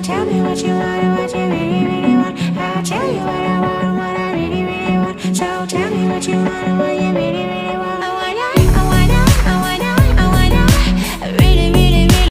tell me what you want and what you really, really want. I'll tell you what I want and what I really, really want. So tell me what you want and what you really.